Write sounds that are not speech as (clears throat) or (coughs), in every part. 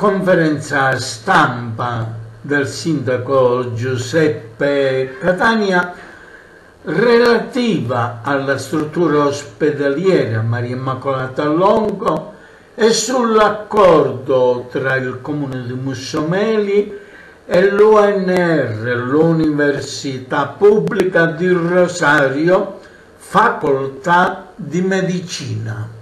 conferenza stampa del sindaco Giuseppe Catania relativa alla struttura ospedaliera Maria Immacolata Longo e sull'accordo tra il comune di Mussomeli e l'UNR, l'Università Pubblica di Rosario, facoltà di medicina.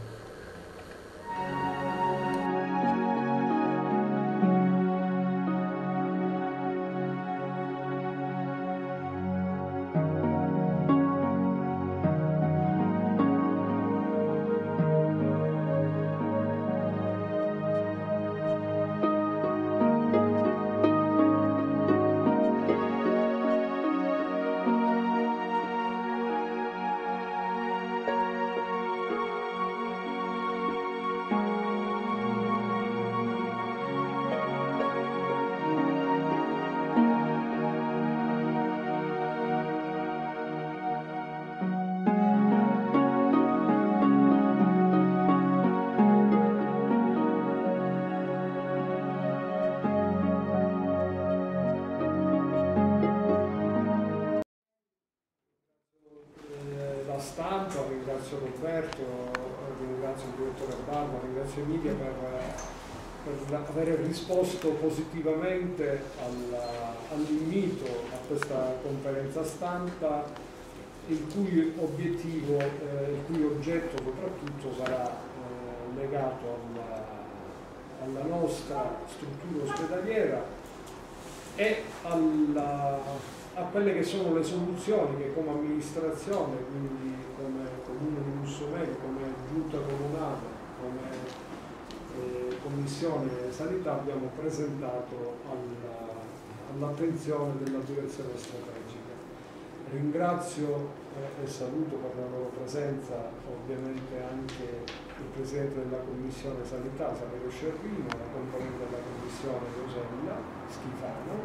Risposto positivamente all'invito a questa conferenza stampa il cui obiettivo, eh, il cui oggetto soprattutto sarà eh, legato alla, alla nostra struttura ospedaliera e alla, a quelle che sono le soluzioni che come amministrazione, quindi come comune di Mussomeli, come giunta comunale, come eh, commissione sanità abbiamo presentato all'attenzione all della direzione strategica. Ringrazio eh, e saluto per la loro presenza ovviamente anche il Presidente della Commissione Sanità, Saverio Scerrino, la componente della Commissione Rosella Schifano,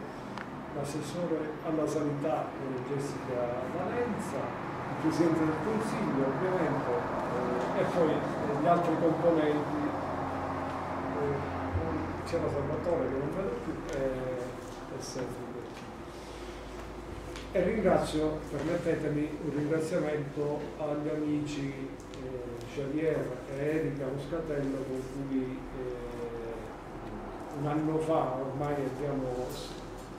l'assessore alla sanità eh, Jessica Valenza, il Presidente del Consiglio ovviamente eh, e poi gli altri componenti c'era Salvatore che non vedo più e Sergio e ringrazio, permettetemi un ringraziamento agli amici eh, Xavier e Erika Moscatello con cui eh, un anno fa ormai abbiamo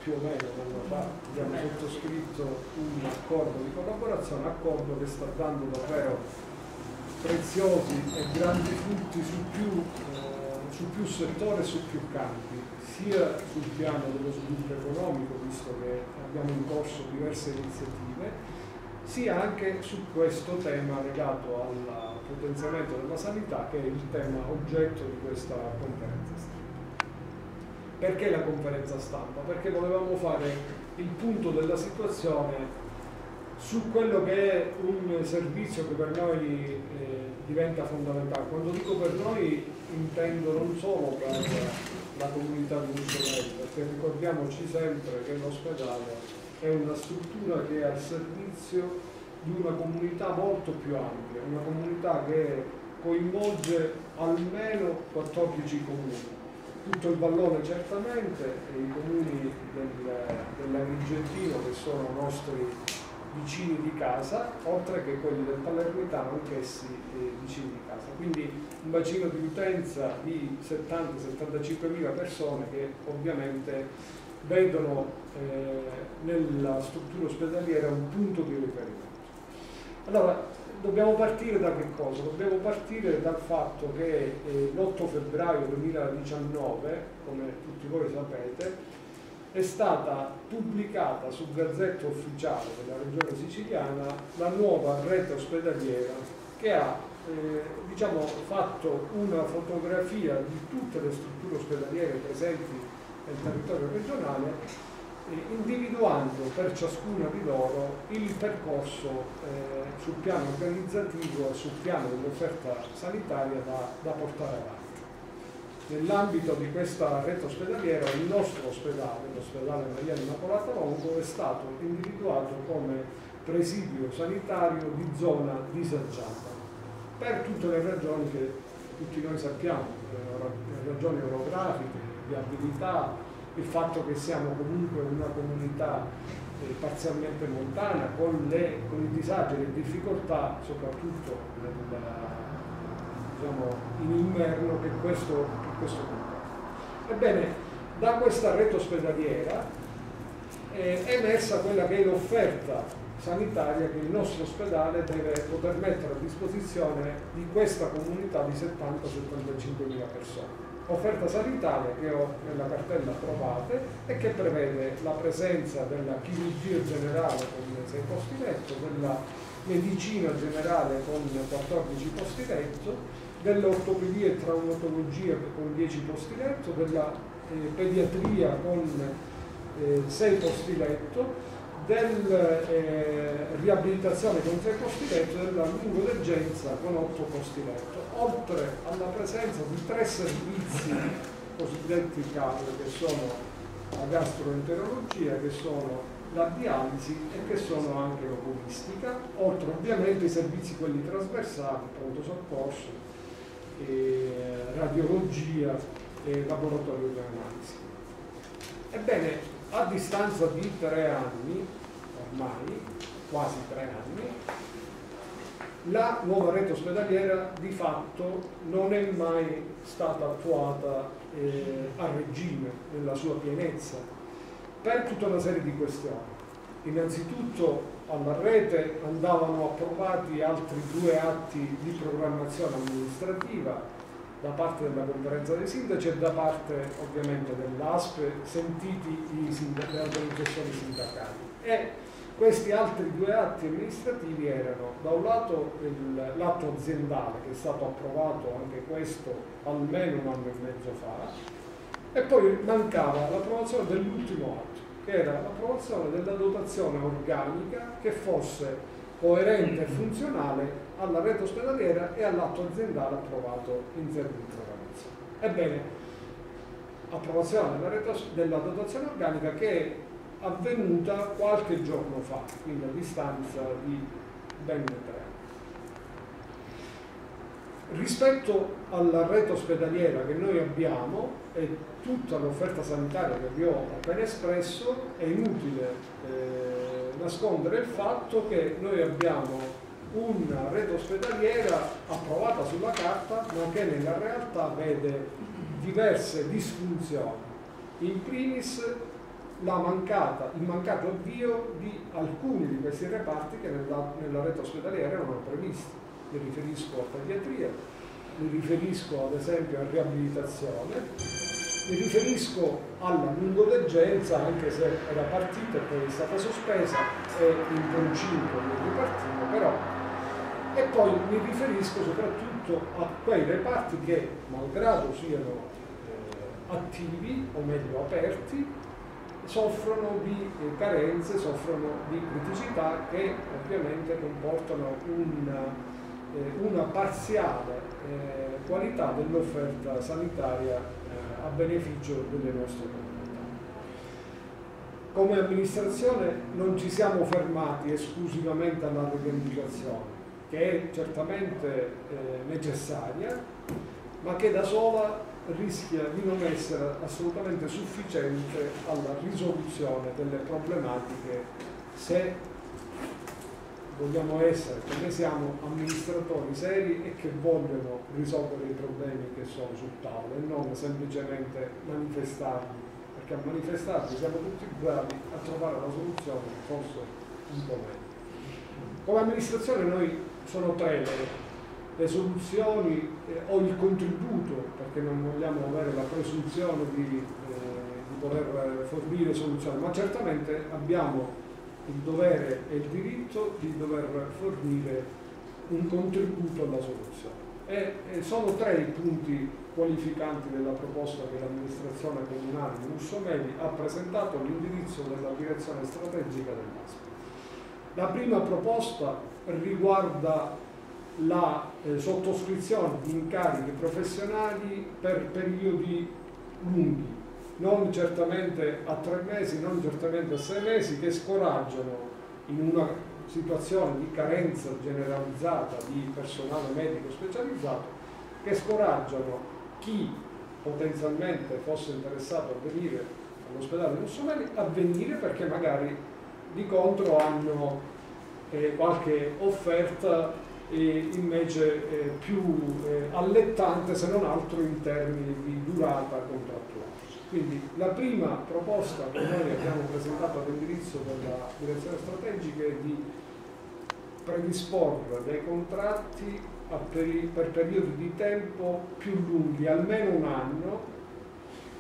più o meno un anno fa abbiamo sottoscritto un accordo di collaborazione, accordo che sta dando davvero preziosi e grandi frutti su più, eh, su più settori e su più campi, sia sul piano dello sviluppo economico, visto che abbiamo in corso diverse iniziative, sia anche su questo tema legato al potenziamento della sanità, che è il tema oggetto di questa conferenza. Perché la conferenza stampa? Perché volevamo fare il punto della situazione su quello che è un servizio che per noi eh, diventa fondamentale. Quando dico per noi intendo non solo per la comunità di Mussolini, perché ricordiamoci sempre che l'ospedale è una struttura che è al servizio di una comunità molto più ampia, una comunità che coinvolge almeno 14 comuni. Tutto il vallone certamente e i comuni del, dell'Agrigentino che sono nostri vicini di casa, oltre che quelli del Palermitano, anch'essi eh, vicini di casa. Quindi un bacino di utenza di 70-75 mila persone che ovviamente vedono eh, nella struttura ospedaliera un punto di riferimento. Allora, dobbiamo partire da che cosa? Dobbiamo partire dal fatto che eh, l'8 febbraio 2019, come tutti voi sapete, è stata pubblicata sul Gazzetto Ufficiale della Regione Siciliana la nuova rete ospedaliera che ha eh, diciamo, fatto una fotografia di tutte le strutture ospedaliere presenti nel territorio regionale individuando per ciascuna di loro il percorso eh, sul piano organizzativo e sul piano dell'offerta sanitaria da, da portare avanti. Nell'ambito di questa rete ospedaliera il nostro ospedale, l'ospedale Maria Immacolata Longo, è stato individuato come presidio sanitario di zona disagiata per tutte le ragioni che tutti noi sappiamo, le ragioni orografiche, viabilità, il fatto che siamo comunque una comunità eh, parzialmente montana con, le, con i disagi e le difficoltà, soprattutto nel, diciamo, in inverno, che questo, questo comporta. Ebbene, da questa rete ospedaliera è emersa quella che è l'offerta sanitaria che il nostro ospedale deve poter mettere a disposizione di questa comunità di 70-75 mila persone. Offerta sanitaria che ho nella cartella trovate e che prevede la presenza della chirurgia generale con 6 posti letto, della medicina generale con 14 posti letto, dell'ortopedia e traumatologia con 10 posti letto, della eh, pediatria con eh, 6 posti letto, della eh, riabilitazione con 6 posti letto e della lungodegenza con 8 posti letto, oltre alla presenza di tre servizi cosiddetti CAL che sono la gastroenterologia, che sono la dialisi e che sono anche l'oculistica, oltre ovviamente ai servizi quelli trasversali, pronto soccorso, eh, radiologia e laboratorio di analisi. Ebbene, a distanza di tre anni, ormai, quasi tre anni, la nuova rete ospedaliera di fatto non è mai stata attuata eh, a regime nella sua pienezza per tutta una serie di questioni. Innanzitutto alla rete andavano approvati altri due atti di programmazione amministrativa da parte della conferenza dei sindaci e da parte ovviamente dell'ASPE, sentiti le organizzazioni sindacali. E questi altri due atti amministrativi erano da un lato l'atto aziendale che è stato approvato anche questo almeno un anno e mezzo fa e poi mancava l'approvazione dell'ultimo atto che era l'approvazione della dotazione organica che fosse coerente e funzionale alla rete ospedaliera e all'atto aziendale approvato in sede di. Ebbene, approvazione della, rete, della dotazione organica che è avvenuta qualche giorno fa, quindi a distanza di ben tre anni. Rispetto alla rete ospedaliera che noi abbiamo e tutta l'offerta sanitaria che vi ho appena espresso, è inutile eh, nascondere il fatto che noi abbiamo una rete ospedaliera approvata sulla carta ma che nella realtà vede diverse disfunzioni. In primis mancata, il mancato avvio di alcuni di questi reparti che nella, nella rete ospedaliera erano previsti. Mi riferisco a pediatria, mi riferisco ad esempio a riabilitazione, mi riferisco alla lungodegenza, anche se era partita e poi è stata sospesa e in principio non ripartiva, però. E poi mi riferisco soprattutto a quei reparti che, malgrado siano eh, attivi, o meglio aperti, soffrono di eh, carenze, soffrono di criticità che ovviamente comportano una, eh, una parziale qualità dell'offerta sanitaria a beneficio delle nostre comunità. Come amministrazione non ci siamo fermati esclusivamente alla rivendicazione, che è certamente eh, necessaria, ma che da sola rischia di non essere assolutamente sufficiente alla risoluzione delle problematiche se vogliamo essere, come siamo amministratori seri e che vogliono risolvere i problemi che sono sul tavolo e non semplicemente manifestarli, perché a manifestarli siamo tutti bravi a trovare la soluzione forse un po' meglio. Come amministrazione noi sono tre le, le soluzioni eh, o il contributo, perché non vogliamo avere la presunzione di, eh, di poter fornire soluzioni, ma certamente abbiamo il dovere e il diritto di dover fornire un contributo alla soluzione. E, sono tre i punti qualificanti della proposta che l'amministrazione comunale di Mussomeli ha presentato all'indirizzo della direzione strategica dell'ASP. La prima proposta riguarda la eh, sottoscrizione di incarichi professionali per periodi lunghi, non certamente a tre mesi, non certamente a sei mesi, che scoraggiano in una situazione di carenza generalizzata di personale medico specializzato, che scoraggiano chi potenzialmente fosse interessato a venire all'ospedale Mussolini a venire perché magari di contro hanno eh, qualche offerta eh, invece eh, più eh, allettante se non altro in termini di durata contrattuale. Quindi la prima proposta che noi abbiamo presentato all'indirizzo della direzione strategica è di predisporre dei contratti peri per periodi di tempo più lunghi, almeno un anno,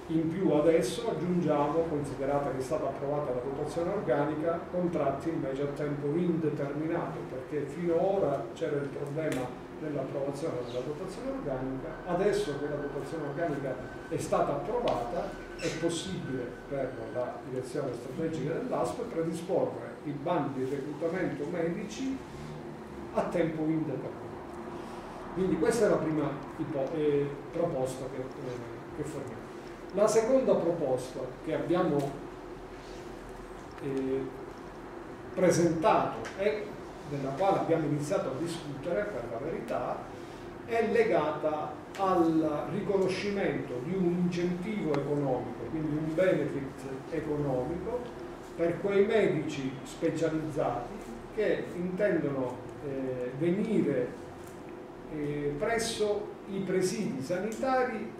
in più adesso aggiungiamo, considerata che è stata approvata la dotazione organica, contratti invece a tempo indeterminato, perché fino ad ora c'era il problema dell'approvazione della dotazione organica, adesso che la dotazione organica è stata approvata è possibile per la direzione strategica dell'ASP predisporre i bandi di reclutamento medici a tempo indeterminato. Quindi questa è la prima eh, proposta che, eh, che forniamo. La seconda proposta che abbiamo eh, presentato e della quale abbiamo iniziato a discutere per la verità è legata al riconoscimento di un incentivo economico, quindi un benefit economico per quei medici specializzati che intendono eh, venire eh, presso i presidi sanitari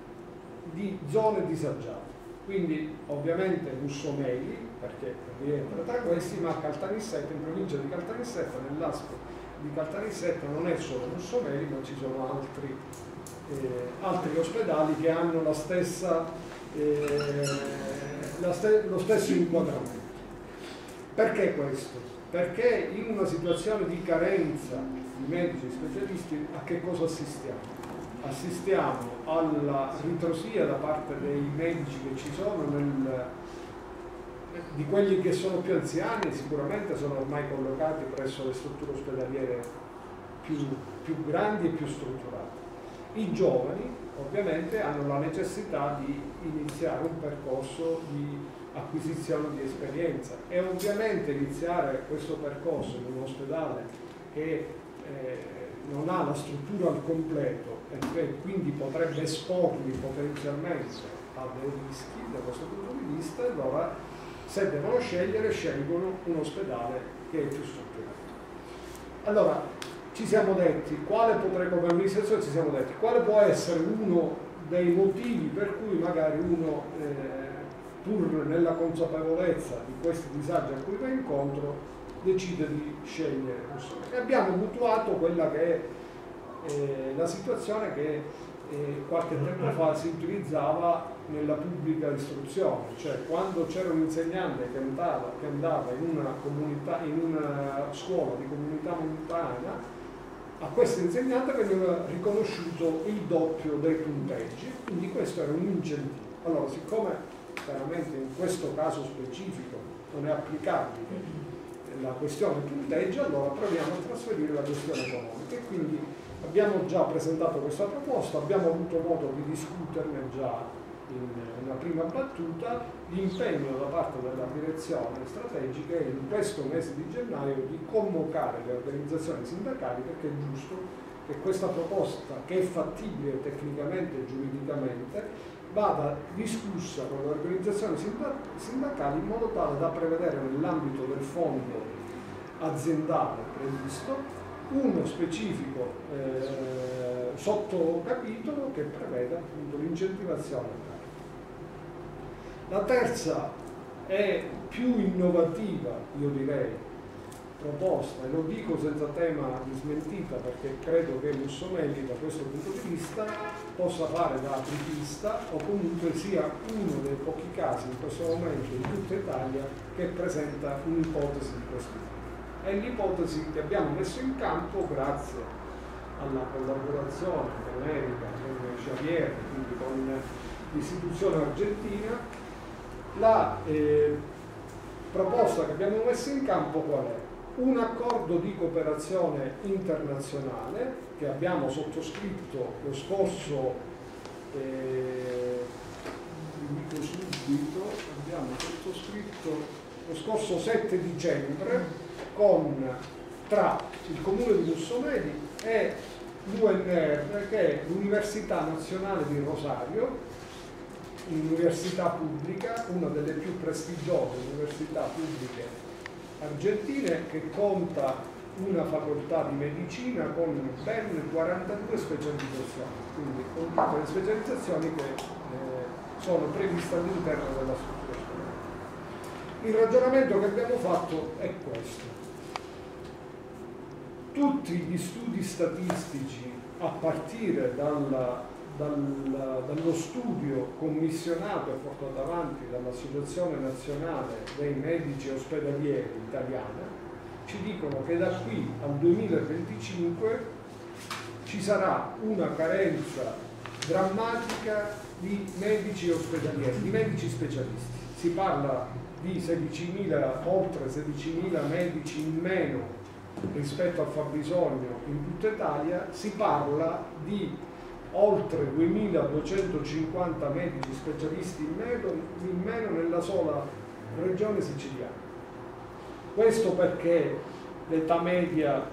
di zone disagiate. Quindi ovviamente Mussomeli, perché rientra tra questi, ma Caltanissetta, in provincia di Caltanissetta, nell'ASPO di Caltanissetta non è solo Mussomeli, ma ci sono altri, eh, altri ospedali che hanno la stessa, eh, la ste lo stesso inquadramento. Perché questo? Perché in una situazione di carenza di medici specialisti a che cosa assistiamo? assistiamo alla ritrosia da parte dei medici che ci sono nel, di quelli che sono più anziani sicuramente sono ormai collocati presso le strutture ospedaliere più, più grandi e più strutturate. I giovani ovviamente hanno la necessità di iniziare un percorso di acquisizione di esperienza e ovviamente iniziare questo percorso in un ospedale che eh, non ha la struttura al completo e quindi potrebbe esporli potenzialmente a dei rischi da questo punto di vista, allora se devono scegliere scelgono un ospedale che è più strutturato. Allora ci siamo detti quale potrebbe, come amministrazione ci siamo detti quale può essere uno dei motivi per cui magari uno eh, pur nella consapevolezza di questi disagi a cui va incontro decide di scegliere Rousseau. E abbiamo mutuato quella che è eh, la situazione che eh, qualche tempo fa si utilizzava nella pubblica istruzione, cioè quando c'era un insegnante che andava, che andava in, una comunità, in una scuola di comunità montana, a questo insegnante veniva riconosciuto il doppio dei punteggi, quindi questo era un incentivo. Allora, siccome chiaramente in questo caso specifico non è applicabile la questione punteggio, allora proviamo a trasferire la questione economica e quindi abbiamo già presentato questa proposta, abbiamo avuto modo di discuterne già in una prima battuta, l'impegno da parte della direzione strategica è in questo mese di gennaio di convocare le organizzazioni sindacali perché è giusto che questa proposta che è fattibile tecnicamente e giuridicamente vada discussa con le organizzazioni sindacali in modo tale da prevedere nell'ambito del fondo aziendale previsto uno specifico eh, sottocapitolo che preveda appunto l'incentivazione. La terza è più innovativa, io direi, proposta, e lo dico senza tema di smentita perché credo che Mussomelli da questo punto di vista possa fare da apripista o comunque sia uno dei pochi casi in questo momento in tutta Italia che presenta un'ipotesi di questo tipo. È l'ipotesi che abbiamo messo in campo grazie alla collaborazione con Erika, con Xavier, quindi con l'istituzione argentina. La eh, proposta che abbiamo messo in campo qual è? un accordo di cooperazione internazionale che abbiamo sottoscritto lo scorso, eh, subito, abbiamo sottoscritto lo scorso 7 dicembre con, tra il comune di Mussomeli e l'UNR che è l'Università Nazionale di Rosario un'università pubblica, una delle più prestigiose università pubbliche argentine che conta una facoltà di medicina con ben 42 specializzazioni, quindi con tutte le specializzazioni che eh, sono previste all'interno della struttura scolastico. Il ragionamento che abbiamo fatto è questo. Tutti gli studi statistici a partire dalla, dal, dallo studio commissionato e portato avanti dall'Associazione Nazionale dei Medici Ospedalieri Italiana ci dicono che da qui al 2025 ci sarà una carenza drammatica di medici ospedalieri, di medici specialisti. Si parla di 16.000, oltre 16.000 medici in meno rispetto al fabbisogno in tutta Italia, si parla di oltre 2.250 medici specialisti in meno, in meno nella sola regione siciliana. Questo perché l'età media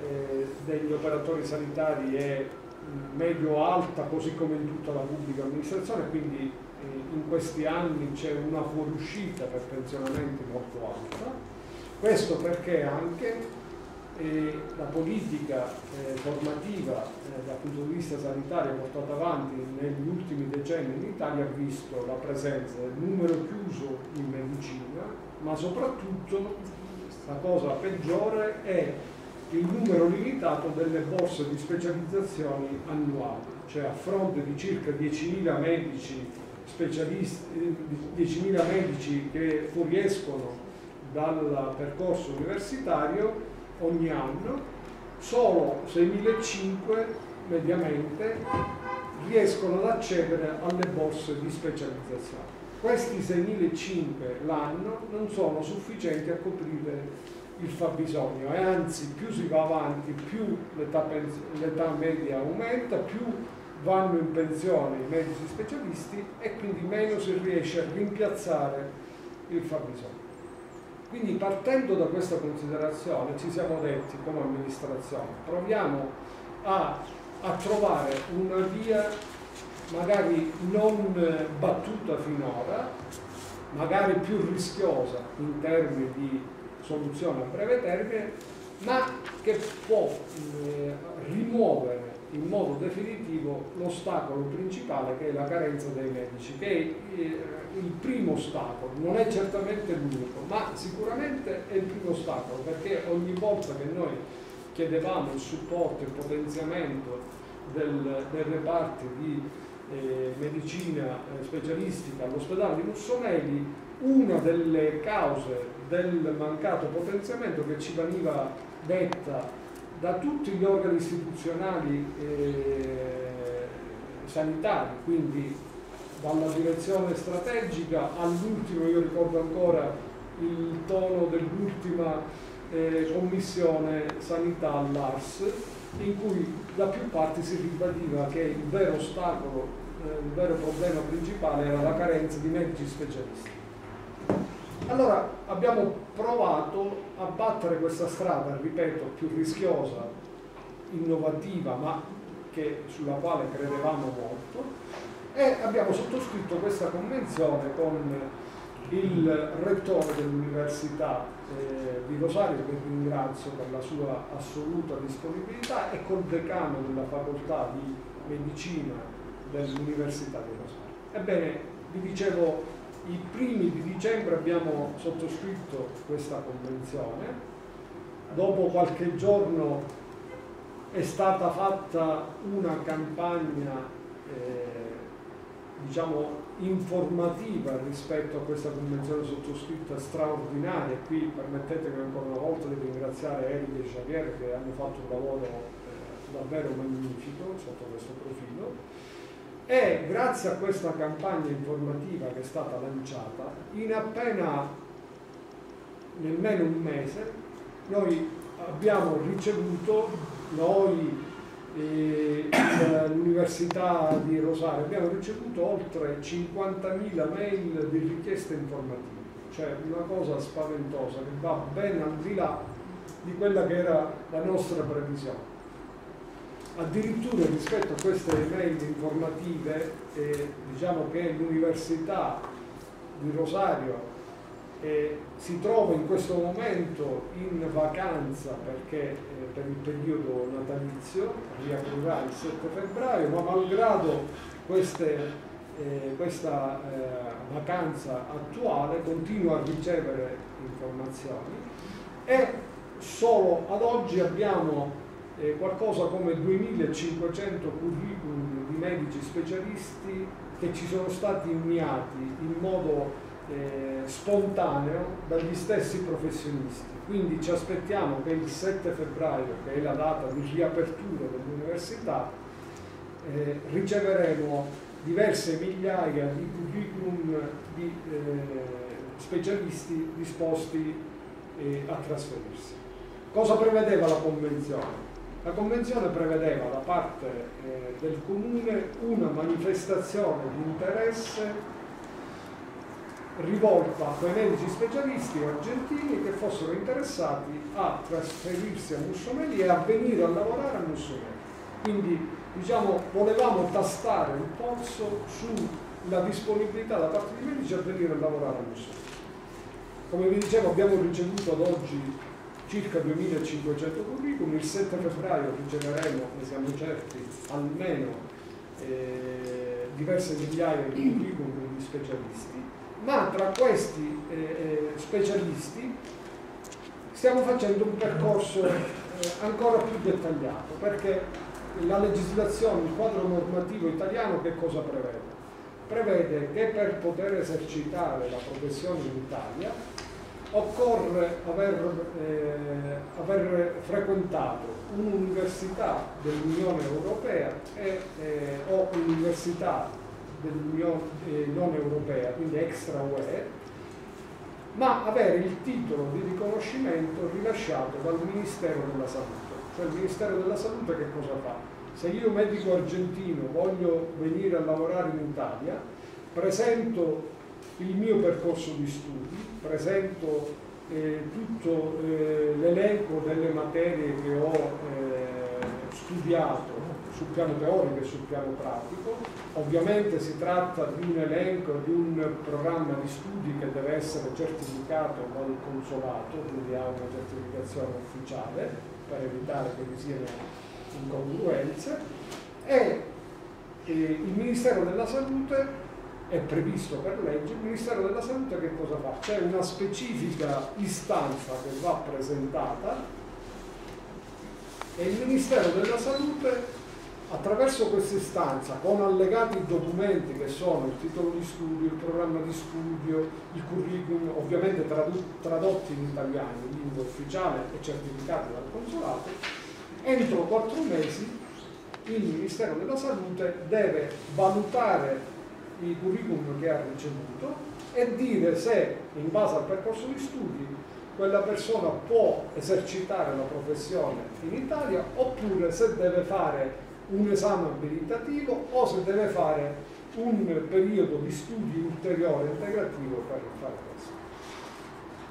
eh, degli operatori sanitari è medio-alta, così come in tutta la pubblica amministrazione, quindi eh, in questi anni c'è una fuoriuscita per pensionamenti molto alta. Questo perché anche eh, la politica eh, formativa eh, dal punto di vista sanitario portata avanti negli ultimi decenni in Italia ha visto la presenza del numero chiuso in medicina, ma soprattutto la cosa peggiore è il numero limitato delle borse di specializzazioni annuali, cioè a fronte di circa 10.000 medici specialisti, 10.000 medici che fuoriescono dal percorso universitario ogni anno, solo 6.500 mediamente riescono ad accedere alle borse di specializzazione. Questi 6.500 l'anno non sono sufficienti a coprire il fabbisogno e anzi più si va avanti più l'età media aumenta, più vanno in pensione i medici specialisti e quindi meno si riesce a rimpiazzare il fabbisogno. Quindi partendo da questa considerazione ci siamo detti come amministrazione, proviamo a, a trovare una via magari non battuta finora, magari più rischiosa in termini di soluzione a breve termine, ma che può eh, rimuovere in modo definitivo l'ostacolo principale che è la carenza dei medici, che è eh, il primo ostacolo, non è certamente l'unico, ma sicuramente è il primo ostacolo, perché ogni volta che noi chiedevamo il supporto, il potenziamento del, dei reparti di eh, medicina eh, specialistica all'ospedale di Mussomeli, una delle cause del mancato potenziamento che ci veniva detta da tutti gli organi istituzionali eh, sanitari, quindi dalla direzione strategica all'ultimo, io ricordo ancora il tono dell'ultima eh, commissione sanità all'ARS, in cui da più parti si ribadiva che il vero ostacolo, eh, il vero problema principale era la carenza di medici specialisti. Allora abbiamo provato a battere questa strada, ripeto, più rischiosa, innovativa, ma che, sulla quale credevamo molto, e abbiamo sottoscritto questa convenzione con il rettore dell'Università eh, di Rosario, che ringrazio per la sua assoluta disponibilità, e col decano della facoltà di medicina dell'Università di Rosario. Ebbene, vi dicevo i primi di dicembre abbiamo sottoscritto questa convenzione, dopo qualche giorno è stata fatta una campagna eh, diciamo informativa rispetto a questa convenzione sottoscritta straordinaria. Qui permettetemi ancora una volta di ringraziare Erika e Xavier che hanno fatto un lavoro eh, davvero magnifico sotto questo profilo e grazie a questa campagna informativa che è stata lanciata, in appena nemmeno un mese noi abbiamo ricevuto, noi e l'Università di Rosario abbiamo ricevuto oltre 50.000 mail di richieste informative, cioè una cosa spaventosa che va ben al di là di quella che era la nostra previsione. Addirittura rispetto a queste email informative, eh, diciamo che l'Università di Rosario eh, si trova in questo momento in vacanza perché eh, per il periodo natalizio riaprirà il 7 febbraio, ma malgrado queste, eh, questa eh, vacanza attuale continua a ricevere informazioni. E solo ad oggi abbiamo eh, qualcosa come 2500 curriculum di medici specialisti che ci sono stati inviati in modo eh, spontaneo dagli stessi professionisti. Quindi ci aspettiamo che il 7 febbraio, che è la data di riapertura dell'università, eh, riceveremo diverse migliaia di curriculum di eh, specialisti disposti eh, a trasferirsi. Cosa prevedeva la Convenzione? La Convenzione prevedeva da parte eh, del Comune una manifestazione di interesse rivolta a quei medici specialisti argentini che fossero interessati a trasferirsi a Mussomeli e a venire a lavorare a Mussomeli. Quindi diciamo, volevamo tastare il polso sulla disponibilità da parte dei medici a venire a lavorare a Mussomeli. Come vi dicevo abbiamo ricevuto ad oggi circa 2500 curriculum, il 7 febbraio riceveremo, ne siamo certi, almeno eh, diverse migliaia di curriculum di specialisti ma tra questi eh, eh, specialisti stiamo facendo un percorso eh, ancora più dettagliato perché la legislazione, il quadro normativo italiano che cosa prevede? Prevede che per poter esercitare la professione in Italia occorre aver, eh, aver frequentato un'università dell'Unione Europea e, eh, o un'università dell'Unione eh, non europea, quindi extra UE, ma avere il titolo di riconoscimento rilasciato dal Ministero della Salute. Cioè il Ministero della Salute che cosa fa? Se io medico argentino voglio venire a lavorare in Italia, presento il mio percorso di studi, presento eh, tutto eh, l'elenco delle materie che ho eh, studiato sul piano teorico e sul piano pratico. Ovviamente si tratta di un elenco, di un programma di studi che deve essere certificato dal consolato, quindi ha una certificazione ufficiale per evitare che vi siano incongruenze e eh, il Ministero della Salute è previsto per legge, il Ministero della Salute che cosa fa? C'è una specifica istanza che va presentata e il Ministero della Salute Attraverso questa istanza, con allegati documenti che sono il titolo di studio, il programma di studio, il curriculum, ovviamente tradotti in italiano, in lingua ufficiale e certificati dal consolato, entro quattro mesi il Ministero della Salute deve valutare i curriculum che ha ricevuto e dire se in base al percorso di studi quella persona può esercitare la professione in Italia oppure se deve fare un esame abilitativo o se deve fare un periodo di studi ulteriore integrativo per fare questo.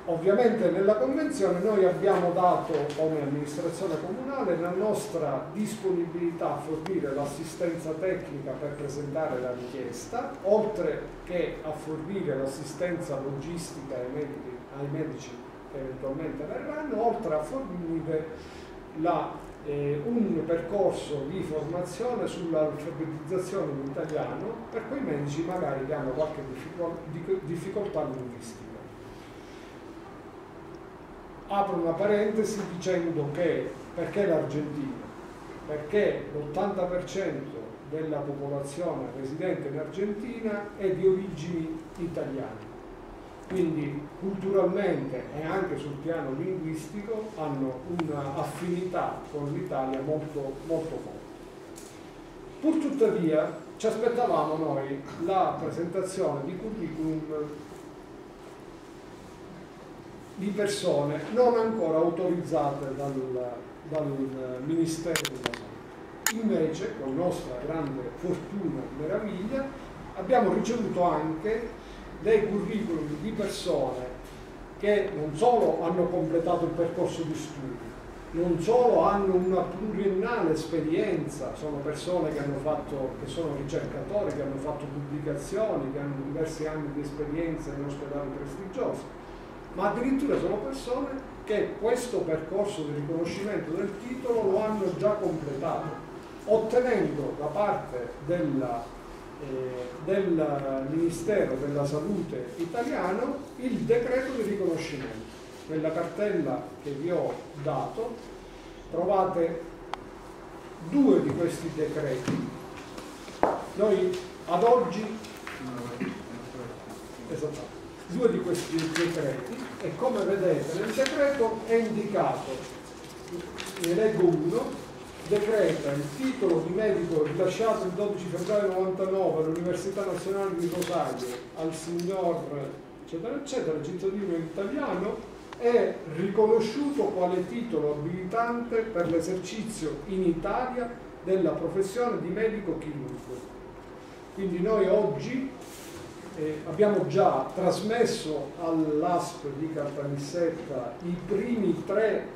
Ovviamente nella convenzione noi abbiamo dato come amministrazione comunale la nostra disponibilità a fornire l'assistenza tecnica per presentare la richiesta, oltre che a fornire l'assistenza logistica ai medici, ai medici che eventualmente verranno, oltre a fornire la eh, un percorso di formazione sull'alfabetizzazione in italiano per quei medici magari che hanno qualche difficoltà linguistica. Apro una parentesi dicendo che perché l'Argentina? Perché l'80% della popolazione residente in Argentina è di origini italiane quindi culturalmente e anche sul piano linguistico hanno un'affinità con l'Italia molto, molto forte. Pur tuttavia ci aspettavamo noi la presentazione di curriculum di persone non ancora autorizzate dal, dal Ministero della Salute. Invece, con nostra grande fortuna e meraviglia, abbiamo ricevuto anche dei curriculum di persone che non solo hanno completato il percorso di studi, non solo hanno una pluriennale esperienza, sono persone che, hanno fatto, che sono ricercatori, che hanno fatto pubblicazioni, che hanno diversi anni di esperienza in ospedali prestigiosi, ma addirittura sono persone che questo percorso di riconoscimento del titolo lo hanno già completato, ottenendo da parte della, eh, del Ministero della Salute italiano il decreto di riconoscimento nella cartella che vi ho dato trovate due di questi decreti. Noi ad oggi, esatto, due di questi decreti e come vedete nel decreto è indicato, ne leggo uno, decreta il titolo di medico rilasciato il 12 febbraio 99 all'Università Nazionale di Rosario al signor eccetera eccetera, cittadino italiano è riconosciuto quale titolo abilitante per l'esercizio in Italia della professione di medico chirurgo. Quindi noi oggi eh, abbiamo già trasmesso all'ASP di Caltanissetta i primi tre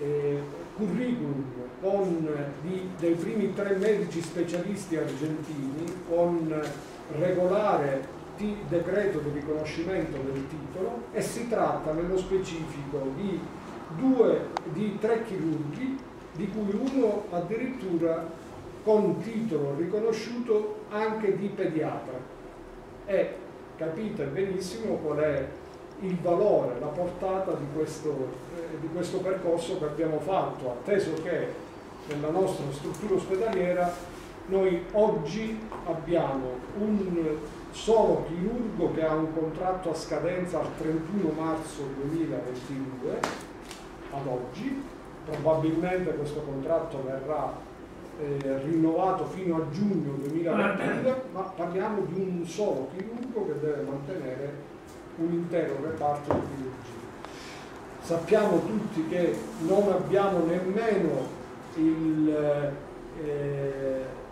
eh, curriculum con, di, dei primi tre medici specialisti argentini con regolare decreto di riconoscimento del titolo e si tratta nello specifico di, due, di tre chirurghi di cui uno addirittura con titolo riconosciuto anche di pediatra e capite benissimo qual è il valore, la portata di questo, eh, di questo percorso che abbiamo fatto, atteso che nella nostra struttura ospedaliera noi oggi abbiamo un solo chirurgo che ha un contratto a scadenza al 31 marzo 2022 ad oggi, probabilmente questo contratto verrà eh, rinnovato fino a giugno 2022, (clears throat) ma parliamo di un solo chirurgo che deve mantenere un intero reparto di chirurgia. Sappiamo tutti che non abbiamo nemmeno eh,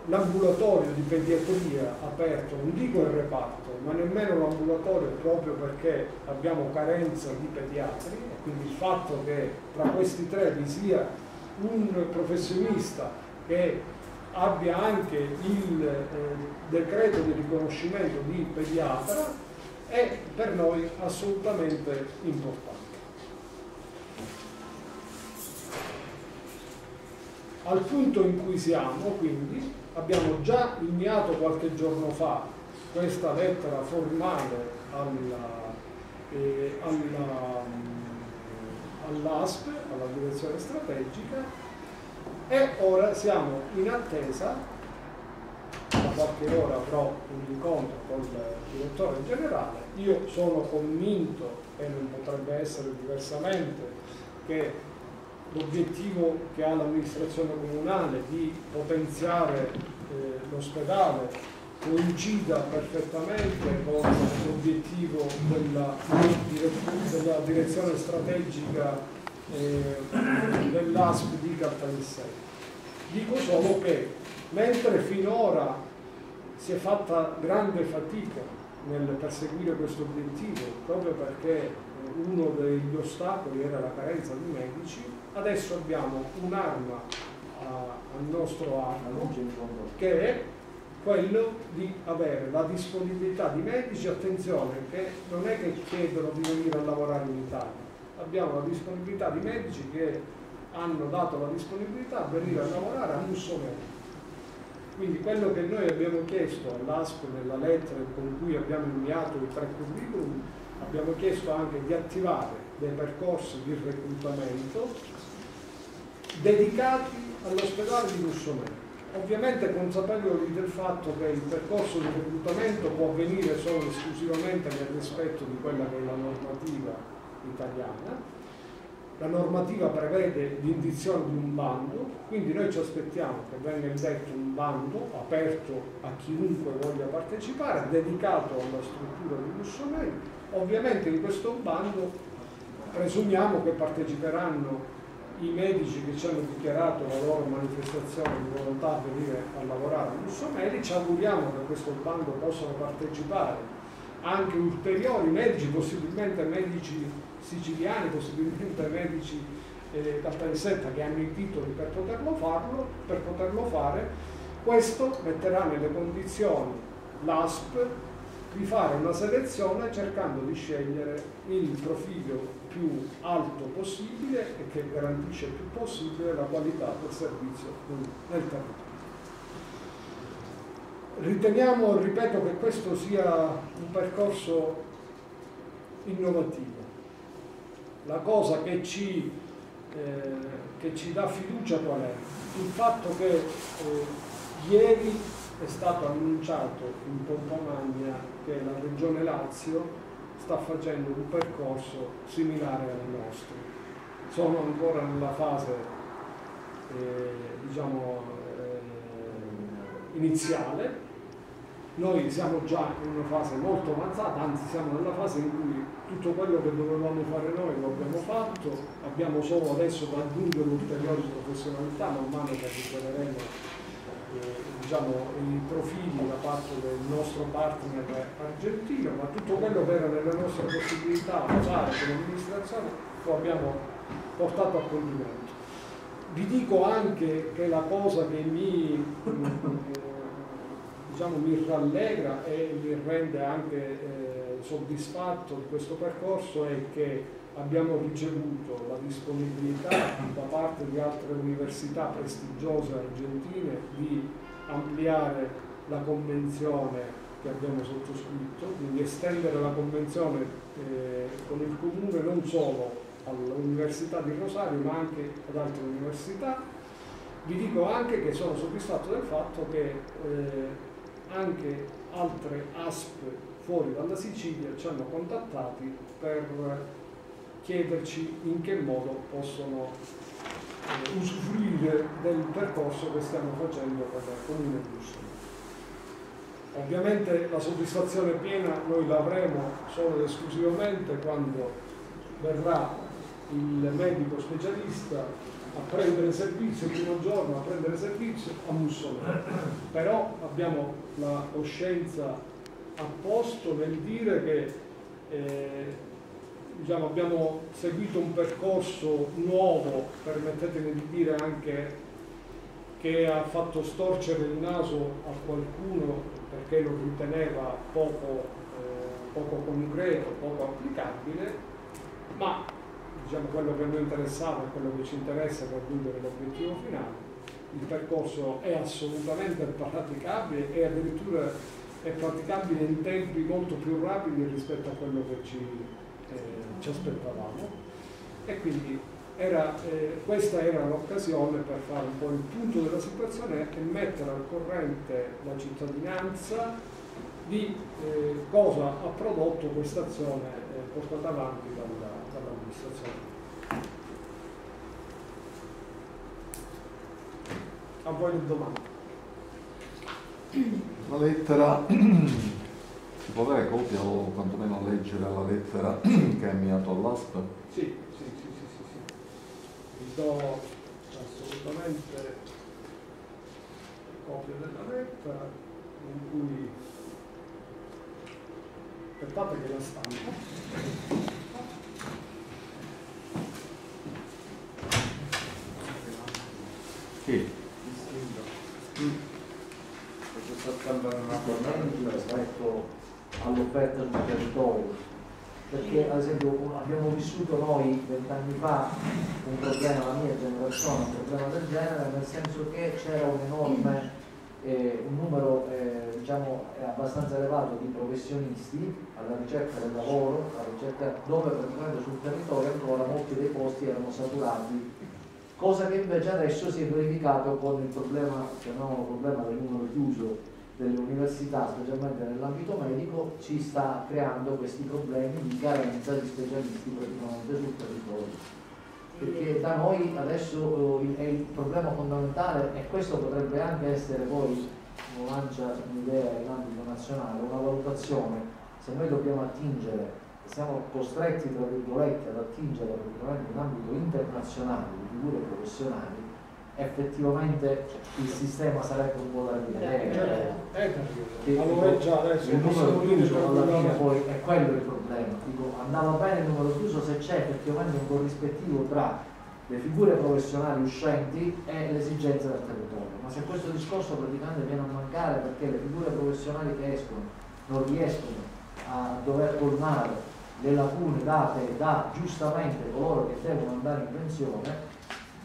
l'ambulatorio di pediatria aperto, non dico il reparto, ma nemmeno l'ambulatorio proprio perché abbiamo carenza di pediatri e quindi il fatto che tra questi tre vi sia un professionista che abbia anche il eh, decreto di riconoscimento di pediatra è per noi assolutamente importante. Al punto in cui siamo, quindi, abbiamo già inviato qualche giorno fa questa lettera formale alla, eh, alla, all'ASP, alla direzione strategica, e ora siamo in attesa, da qualche ora avrò un incontro con il direttore generale, io sono convinto, e non potrebbe essere diversamente, che l'obiettivo che ha l'amministrazione comunale di potenziare eh, l'ospedale coincida perfettamente con l'obiettivo della, della, direzione strategica eh, dell'ASP di Caltanissetta. Dico solo che mentre finora si è fatta grande fatica nel perseguire questo obiettivo, proprio perché uno degli ostacoli era la carenza di medici, adesso abbiamo un'arma al nostro arco che è quello di avere la disponibilità di medici, attenzione, che non è che chiedono di venire a lavorare in Italia, abbiamo la disponibilità di medici che hanno dato la disponibilità a venire a lavorare a Mussomero. Quindi quello che noi abbiamo chiesto all'ASP nella lettera con cui abbiamo inviato i tre curriculum, abbiamo chiesto anche di attivare dei percorsi di reclutamento dedicati all'ospedale di Mussomero. Ovviamente consapevoli del fatto che il percorso di reclutamento può avvenire solo esclusivamente nel rispetto di quella che è la normativa italiana. La normativa prevede l'indizione di un bando, quindi noi ci aspettiamo che venga indetto un bando aperto a chiunque voglia partecipare, dedicato alla struttura di Mussomero. Ovviamente in questo bando presumiamo che parteciperanno i medici che ci hanno dichiarato la loro manifestazione di volontà a venire a lavorare a Mussomeri, ci auguriamo che a questo bando possano partecipare anche ulteriori medici, possibilmente medici siciliani, possibilmente (laughs) medici eh, Caltanissetta che hanno i titoli per poterlo, farlo, per poterlo fare, questo metterà nelle condizioni l'ASP di fare una selezione cercando di scegliere il profilo più alto possibile e che garantisce il più possibile la qualità del servizio nel territorio. Riteniamo, ripeto, che questo sia un percorso innovativo. La cosa che ci, eh, che ci dà fiducia qual è? Il fatto che eh, ieri è stato annunciato in pompa magna che la Regione Lazio sta facendo un percorso similare al nostro. Sono ancora nella fase eh, diciamo, eh, iniziale, noi siamo già in una fase molto avanzata, anzi siamo nella fase in cui tutto quello che dovevamo fare noi lo abbiamo fatto, abbiamo solo adesso da aggiungere ulteriori professionalità man mano che recupereremo eh, diciamo, i profili da parte del nostro partner argentino, ma tutto quello che era nelle nostre possibilità fare come amministrazione lo abbiamo portato a compimento. Vi dico anche che la cosa che mi diciamo, mi rallegra e mi rende anche eh, soddisfatto di questo percorso è che abbiamo ricevuto la disponibilità da parte di altre università prestigiose argentine di ampliare la convenzione che abbiamo sottoscritto, quindi estendere la convenzione eh, con il comune non solo all'Università di Rosario ma anche ad altre università. Vi dico anche che sono soddisfatto del fatto che eh, anche altre ASP fuori dalla Sicilia ci hanno contattati per chiederci in che modo possono eh, usufruire del percorso che stiamo facendo per il Comune di Bussola. Ovviamente la soddisfazione piena noi l'avremo solo ed esclusivamente quando verrà il medico specialista a prendere servizio il primo giorno, a prendere servizio a Mussolini. Però abbiamo la coscienza a posto nel dire che eh, diciamo, abbiamo seguito un percorso nuovo, permettetemi di dire anche che ha fatto storcere il naso a qualcuno perché lo riteneva poco, eh, poco concreto, poco applicabile, ma diciamo, quello che a noi interessava e quello che ci interessa per raggiungere l'obiettivo finale. Il percorso è assolutamente praticabile e addirittura è praticabile in tempi molto più rapidi rispetto a quello che ci, eh, ci aspettavamo e quindi era, eh, questa era l'occasione per fare un po' il punto della situazione e mettere al corrente la cittadinanza di eh, cosa ha prodotto questa azione eh, portata avanti dalla, A voi le domande. La lettera, si può avere copia o quantomeno leggere la lettera (clears throat) che ha inviato all'ASP? Sì, sì, sì, sì, sì, sì. Vi do assolutamente copia della lettera in cui aspettate che la stampo. Sì. Questo sembra un argomento rispetto all'offerta sul territorio perché ad esempio abbiamo vissuto noi vent'anni fa un problema, la mia generazione, un problema del genere, nel senso che c'era un enorme, eh, un numero eh, diciamo, abbastanza elevato di professionisti alla ricerca del lavoro, alla ricerca, dove praticamente sul territorio ancora molti dei posti erano saturati cosa che invece adesso si è verificato con il problema, chiamiamolo problema del numero chiuso delle università, specialmente nell'ambito medico, ci sta creando questi problemi di carenza di specialisti praticamente sul territorio. Perché da noi adesso eh, il problema fondamentale, e questo potrebbe anche essere poi, uno lancia un'idea in ambito nazionale, una valutazione, se noi dobbiamo attingere siamo costretti, tra virgolette, ad attingere praticamente in ambito internazionale di figure professionali, effettivamente il sistema sarebbe un po' da rivedere. Eh, eh, Che allora già adesso il numero chiuso alla fine poi è quello il problema. Dico, andava bene il numero chiuso se c'è effettivamente un corrispettivo tra le figure professionali uscenti e le esigenze del territorio. Ma se questo discorso praticamente viene a mancare perché le figure professionali che escono non riescono a dover colmare le lacune date da giustamente coloro che devono andare in pensione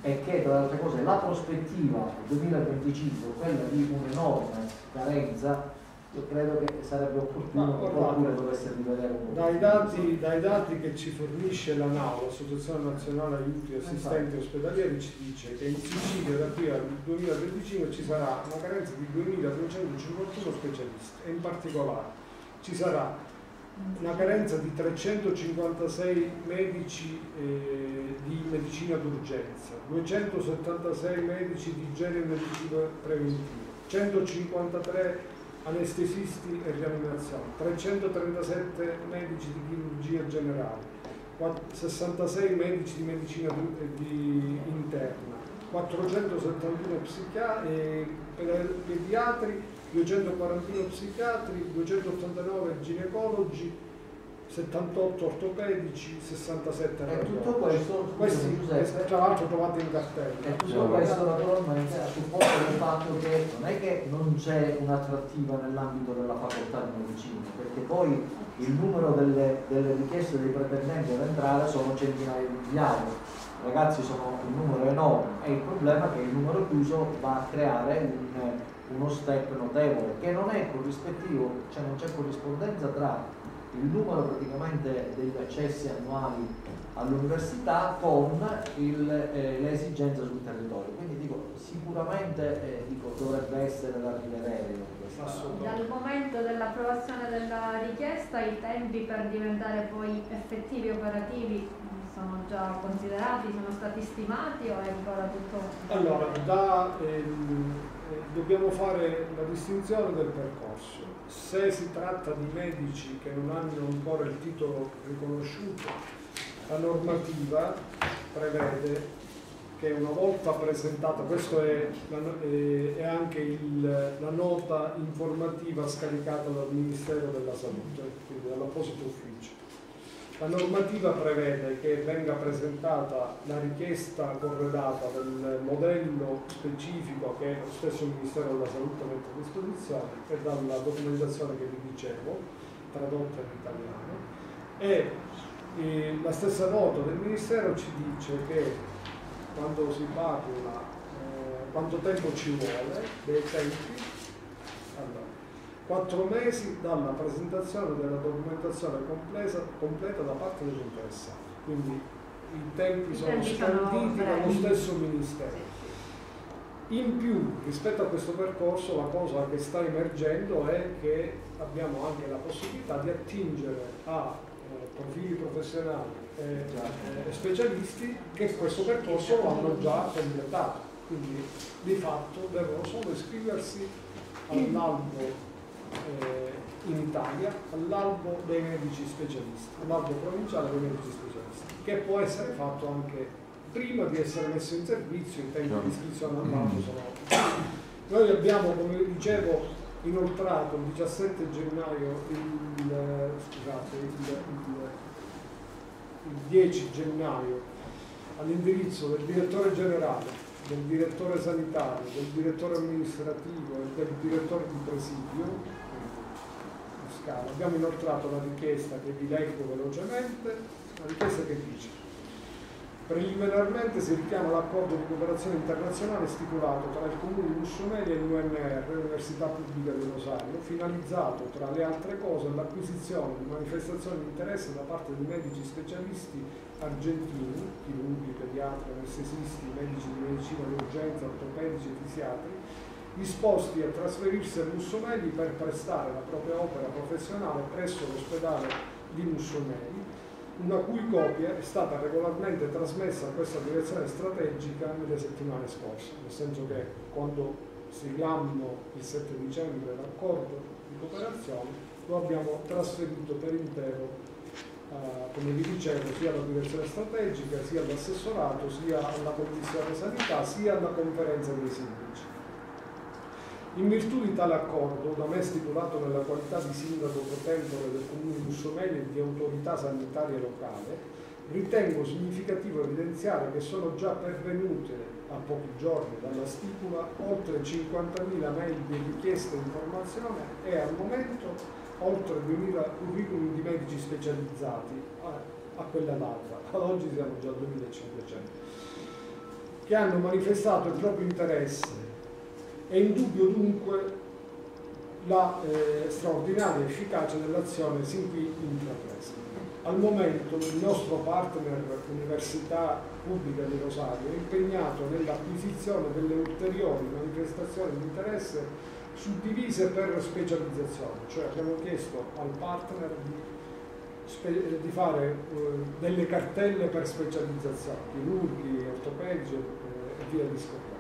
e che tra le altre cose la prospettiva 2025, quella di un'enorme carenza, io credo che sarebbe opportuno che qualcuno dovesse rivedere un po'. Dai dati, dai dati che ci fornisce la NAO, l'Associazione Nazionale Aiuti Assistenti Ospedalieri, ci dice che in Sicilia da qui al 2025 ci sarà una carenza di 2.351 specialisti e in particolare ci sarà una carenza di 356 medici eh, di medicina d'urgenza, 276 medici di genere medicina preventiva, 153 anestesisti e rianimazione, 337 medici di chirurgia generale, 66 medici di medicina di interna, 471 psichiatri, eh, pediatri, 241 psichiatri, 289 ginecologi, 78 ortopedici, 67 E tutto questo, questi Giuseppe, tra l'altro trovate in cartella. E tutto questo naturalmente a supporto del fatto che non è che non c'è un'attrattiva nell'ambito della facoltà di medicina, perché poi il numero delle, delle richieste dei pretendenti ad entrare sono centinaia di migliaia. Ragazzi sono un numero enorme e il problema è che il numero chiuso va a creare un, uno step notevole che non è corrispettivo, cioè non c'è corrispondenza tra il numero praticamente degli accessi annuali all'università con il, eh, le esigenze sul territorio. Quindi dico, sicuramente eh, dico, dovrebbe essere da rivedere. Dal momento dell'approvazione della richiesta i tempi per diventare poi effettivi e operativi sono già considerati, sono stati stimati o è ancora tutto... Allora, da, ehm, eh, dobbiamo fare la distinzione del percorso se si tratta di medici che non hanno ancora il titolo riconosciuto, la normativa prevede che una volta presentata, questa è, è, anche il, la nota informativa scaricata dal Ministero della Salute, quindi dall'apposito ufficio. La normativa prevede che venga presentata la richiesta corredata del modello specifico che lo stesso Ministero della Salute mette a disposizione e dalla documentazione che vi dicevo, tradotta in italiano, e la stessa nota del Ministero ci dice che quando si parla eh, quanto tempo ci vuole, dei tempi, quattro mesi dalla presentazione della documentazione complesa, completa da parte dell'interessato. Quindi i tempi sono scanditi dallo stesso Ministero. In più, rispetto a questo percorso, la cosa che sta emergendo è che abbiamo anche la possibilità di attingere a eh, profili professionali e eh, specialisti che questo percorso lo hanno già completato. Quindi di fatto devono solo iscriversi all'albo eh, in Italia all'albo dei medici specialisti, all'albo provinciale dei medici specialisti, che può essere fatto anche prima di essere messo in servizio, i tempi di iscrizione all'albo sono... Noi abbiamo, come dicevo, inoltrato il 17 gennaio, il, scusate, il, il, il 10 gennaio all'indirizzo del direttore generale del direttore sanitario, del direttore amministrativo e del direttore di presidio Scala. Abbiamo inoltrato la richiesta che vi leggo velocemente, la richiesta che dice Preliminarmente si richiama l'accordo di cooperazione internazionale stipulato tra il Comune di Mussomeli e l'UNR, l'Università Pubblica di Rosario, finalizzato, tra le altre cose, all'acquisizione di manifestazioni di interesse da parte di medici specialisti argentini, chirurghi, pediatri, anestesisti, medici di medicina d'urgenza, ortopedici e fisiatri, disposti a trasferirsi a Mussomeli per prestare la propria opera professionale presso l'ospedale di Mussomeli, una cui copia è stata regolarmente trasmessa a questa direzione strategica nelle settimane scorse, nel senso che quando siglammo il 7 dicembre l'accordo di cooperazione lo abbiamo trasferito per intero, eh, come vi dicevo, sia alla direzione strategica, sia all'assessorato, sia alla Commissione Sanità, sia alla conferenza dei sindaci. In virtù di tale accordo, da me stipulato nella qualità di sindaco pro tempore del comune di Mussomeli e di autorità sanitaria locale, ritengo significativo evidenziare che sono già pervenute a pochi giorni dalla stipula oltre 50.000 mail di richiesta di informazione e al momento oltre 2.000 curriculum di medici specializzati a quella data, ad oggi siamo già a 2.500, che hanno manifestato il proprio interesse. È indubbio dunque la eh, straordinaria efficacia dell'azione sin qui intrapresa. Al momento il nostro partner Università Pubblica di Rosario è impegnato nell'acquisizione delle ulteriori manifestazioni di interesse suddivise per specializzazione, cioè abbiamo chiesto al partner di, di fare uh, delle cartelle per specializzazione, chirurghi, ortopedici eh, e via discorrendo.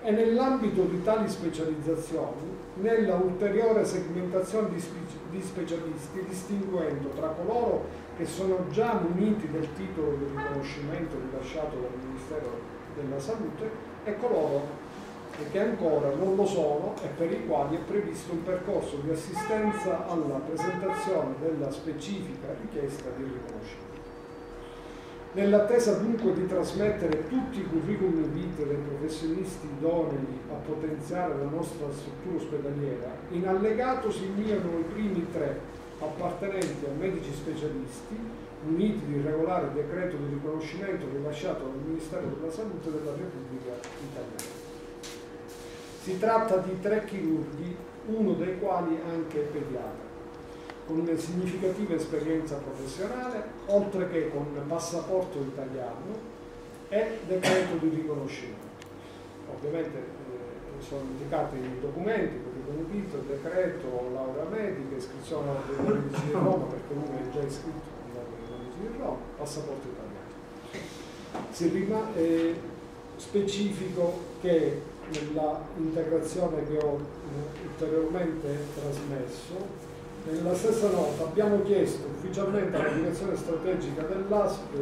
E nell'ambito di tali specializzazioni, nella ulteriore segmentazione di, spe di specialisti, distinguendo tra coloro che sono già muniti del titolo di riconoscimento rilasciato dal Ministero della Salute e coloro che ancora non lo sono e per i quali è previsto un percorso di assistenza alla presentazione della specifica richiesta di riconoscimento. Nell'attesa dunque di trasmettere tutti i curriculum vitae dei professionisti idonei a potenziare la nostra struttura ospedaliera, in allegato si inviano i primi tre appartenenti a medici specialisti muniti di regolare decreto di riconoscimento rilasciato dal Ministero della Salute della Repubblica Italiana. Si tratta di tre chirurghi, uno dei quali anche pediatra con una significativa esperienza professionale, oltre che con passaporto italiano e decreto di riconoscimento. Ovviamente eh, sono indicati i documenti, curriculum vitae, decreto, laurea medica, iscrizione medici di Roma, perché uno è già iscritto medici di Roma, passaporto italiano. Eh, specifico che nella integrazione che ho eh, ulteriormente trasmesso nella stessa nota abbiamo chiesto ufficialmente alla direzione strategica dell'ASP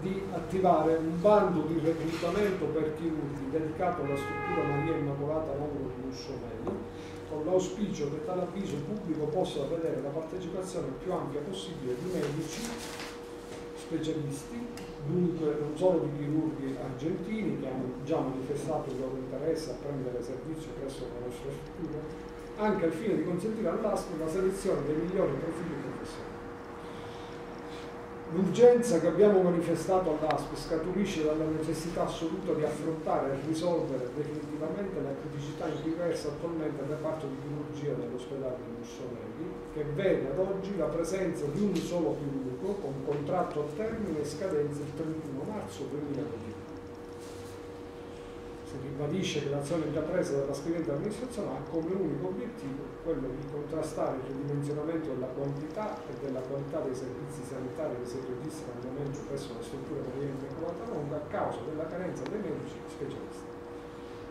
di attivare un bando di reclutamento per chirurghi dedicato alla struttura Maria Immacolata Longo di Mussolini con l'auspicio che tale avviso pubblico possa vedere la partecipazione più ampia possibile di medici specialisti, dunque non solo di chirurghi argentini che hanno già manifestato il loro interesse a prendere servizio presso la nostra struttura, anche al fine di consentire all'ASP la selezione dei migliori profili professionali. L'urgenza che abbiamo manifestato all'ASP scaturisce dalla necessità assoluta di affrontare e risolvere definitivamente la criticità in cui versa attualmente il reparto di chirurgia dell'ospedale di Mussolini, che vede ad oggi la presenza di un solo chirurgo con contratto a termine e scadenza il 31 marzo 2020 si ribadisce che l'azione intrapresa dalla scrivente amministrazione ha come unico obiettivo quello di contrastare il ridimensionamento della quantità e della qualità dei servizi sanitari che si registrano al momento presso le strutture da Longa a causa della carenza dei medici specialisti.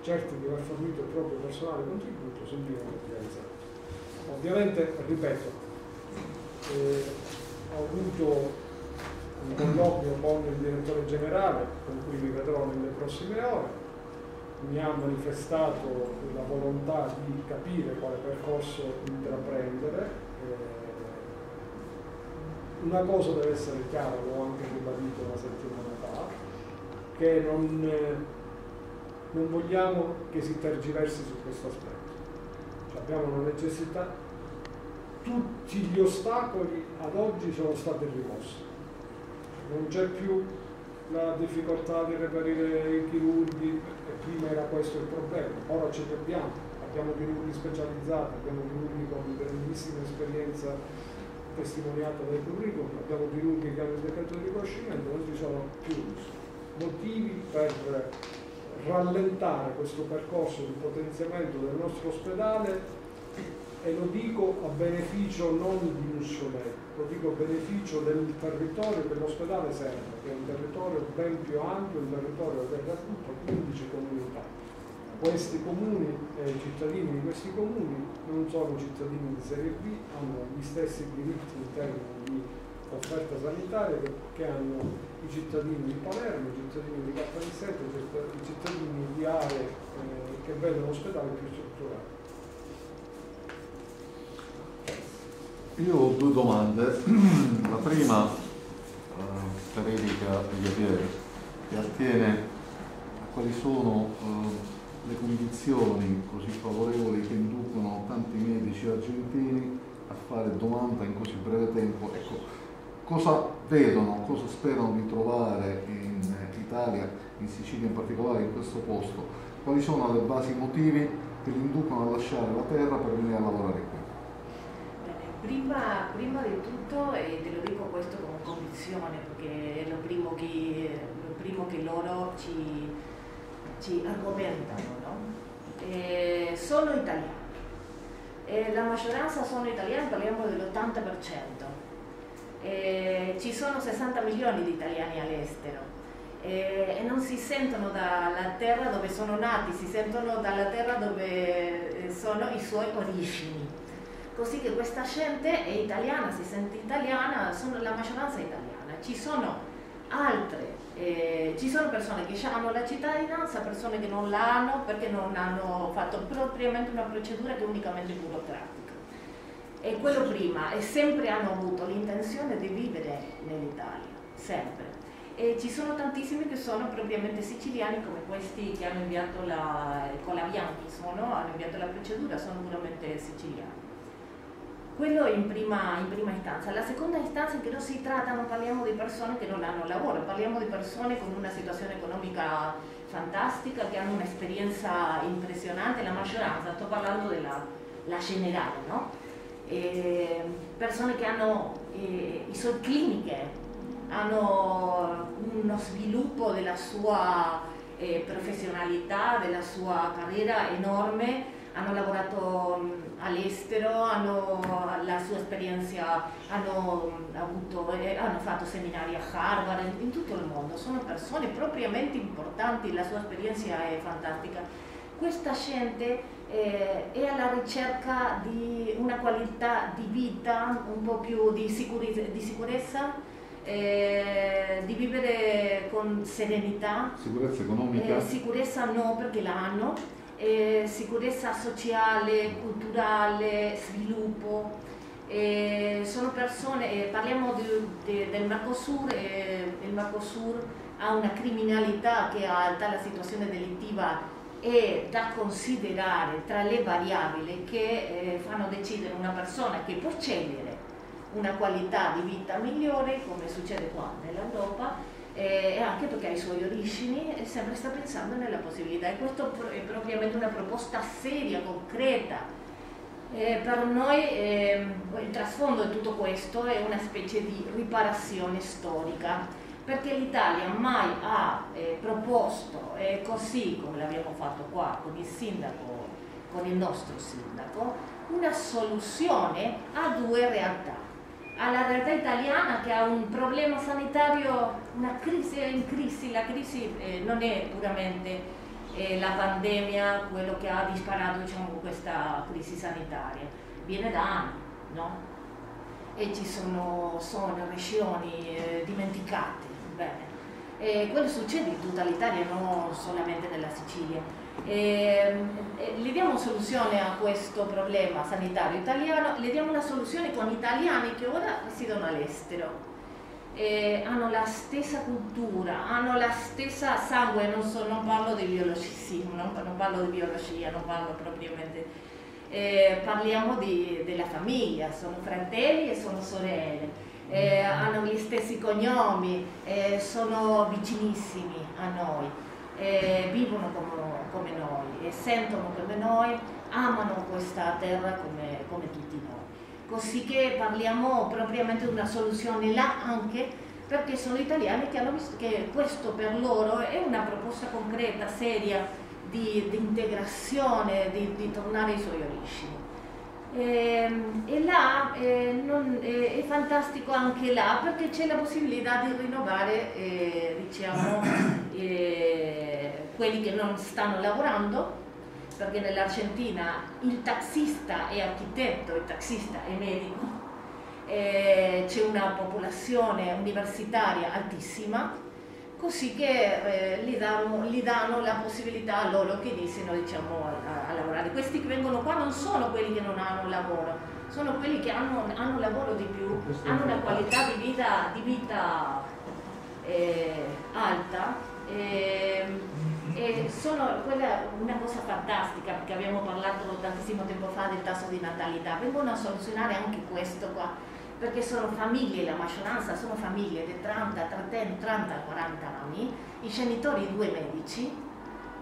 Certi di aver fornito il proprio personale contributo sul livello realizzato. Ovviamente, ripeto, eh, ho avuto un colloquio con il direttore generale con cui mi vedrò nelle prossime ore mi ha manifestato la volontà di capire quale percorso intraprendere. Eh, una cosa deve essere chiara, l'ho anche ribadito una settimana fa, che non, eh, non vogliamo che si tergiversi su questo aspetto. Cioè abbiamo una necessità, tutti gli ostacoli ad oggi sono stati rimossi, non c'è più la difficoltà di reperire i chirurghi, e prima era questo il problema, ora ce li abbiamo, abbiamo chirurghi specializzati, abbiamo chirurghi con grandissima esperienza testimoniata dai curriculum, abbiamo chirurghi che hanno il decreto di riconoscimento, non ci sono più motivi per rallentare questo percorso di potenziamento del nostro ospedale e lo dico a beneficio non di Mussolini, lo dico a beneficio del territorio che l'ospedale serve, che è un territorio ben più ampio, un territorio che raggruppa 15 comunità. Questi comuni e i cittadini di questi comuni non sono cittadini di serie B, hanno gli stessi diritti in termini di offerta sanitaria che, hanno i cittadini di Palermo, i cittadini di Cappanisetto, i cittadini di aree eh, che vedono l'ospedale più strutturato. Io ho due domande. (clears throat) La prima eh, per Erika Iapieri, che attiene a quali sono eh, le condizioni così favorevoli che inducono tanti medici argentini a fare domanda in così breve tempo. Ecco, cosa vedono, cosa sperano di trovare in Italia, in Sicilia in particolare, in questo posto? Quali sono le basi motivi che li inducono a lasciare la terra per venire a lavorare qui? Prima, prima, di tutto, e te lo dico questo con convinzione, perché è lo primo che, lo primo che loro ci, ci argomentano, no? eh, sono italiani. Eh, la maggioranza sono italiani, parliamo dell'80%. Eh, ci sono 60 milioni di italiani all'estero e non si sentono dalla terra dove sono nati, si sentono dalla terra dove eh, sono i suoi origini così che questa gente è italiana, si sente italiana, sono la maggioranza italiana. Ci sono altre, eh, ci sono persone che hanno la cittadinanza, persone che non l'hanno perché non hanno fatto propriamente una procedura che è unicamente burocratica. E quello prima, e sempre hanno avuto l'intenzione di vivere nell'Italia, sempre. E ci sono tantissimi che sono propriamente siciliani come questi che hanno inviato la, con la Bianchi, sono, hanno inviato la procedura, sono puramente siciliani. Quello in prima, in prima, istanza. La seconda istanza è che non si tratta, non parliamo di persone che non hanno lavoro, parliamo di persone con una situazione economica fantastica, che hanno un'esperienza impressionante, la maggioranza, sto parlando della generale, no? E persone che hanno eh, suoi cliniche, hanno uno sviluppo della sua eh, professionalità, della sua carriera enorme hanno lavorato all'estero, hanno la sua esperienza, hanno, avuto, eh, hanno fatto seminari a Harvard, in, in, tutto il mondo, sono persone propriamente importanti, la sua esperienza è fantastica. Questa gente eh, è alla ricerca di una qualità di vita un po' più di, sicurezza, di sicurezza eh, di vivere con serenità. Sicurezza economica? Eh, sicurezza no perché la hanno eh, sicurezza sociale, culturale, sviluppo. Eh, sono persone, parliamo di, di, del Mercosur, il Mercosur ha una criminalità che alta, la situazione delictiva è da considerare tra le variabili che eh, fanno decidere una persona che può scegliere una qualità di vita migliore, come succede qua nell'Europa, e anche perché ha i suoi origini sempre sta pensando nella possibilità e questo è propriamente una proposta seria, concreta. Eh, per noi eh, il trasfondo di tutto questo è una specie di riparazione storica perché l'Italia mai ha eh, proposto, così come l'abbiamo fatto qua con il sindaco, con il nostro sindaco, una soluzione a due realtà alla realtà italiana che ha un problema sanitario, una crisi in crisi, la crisi eh, non è puramente eh, la pandemia quello che ha disparato diciamo, questa crisi sanitaria, viene da anni, no? E ci sono, sono regioni eh, dimenticate, bene. E quello succede in tutta l'Italia, non solamente nella Sicilia. E, e, le diamo soluzione a questo problema sanitario italiano, le diamo una soluzione con italiani che ora risiedono all'estero. hanno la stessa cultura, hanno la stessa sangue, non, so, non parlo di biologicismo, non, non, parlo di biologia, non parlo propriamente, eh, parliamo di, della famiglia, sono fratelli e sono sorelle, eh, hanno gli stessi cognomi, eh, sono vicinissimi a noi, eh, vivono come, come, noi e sentono come noi, amano questa terra come, come tutti noi. Così che parliamo propriamente di una soluzione là anche perché sono italiani che hanno visto che questo per loro è una proposta concreta, seria di, di integrazione, di, di tornare ai suoi origini. E, ehm, e là eh, non, eh, è fantastico anche là perché c'è la possibilità di rinnovare eh, diciamo, (coughs) eh, quelli che non stanno lavorando perché nell'Argentina il taxista è architetto, il taxista è medico, eh, c'è una popolazione universitaria altissima così che eh, gli, danno, gli, danno, la possibilità a loro che iniziano diciamo, a, a lavorare. Questi che vengono qua non sono quelli che non hanno lavoro, sono quelli che hanno, hanno lavoro di più, hanno una qualità di vita, di vita eh, alta. Eh, e sono quella una cosa fantastica perché abbiamo parlato tantissimo tempo fa del tasso di natalità, vengono a soluzionare anche questo qua, perché sono famiglie, la maggioranza sono famiglie di 30, 30, 30 40 anni, i genitori due medici,